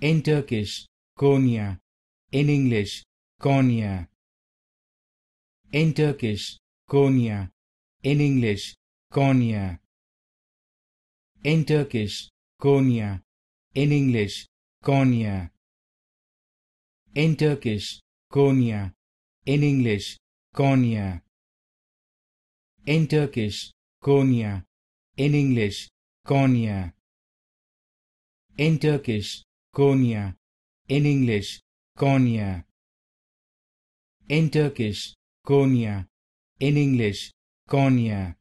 in Turkish, Konya, in English, Konya. In Turkish, Konya, in English, Konya. In Turkish, Konya, in English, Konya. In Turkish, Konya, in English, Konya. In Turkish, Konya, in English, Konya. In Turkish, Konya, in English, Konya. In Turkish, Konya, in English, Konya.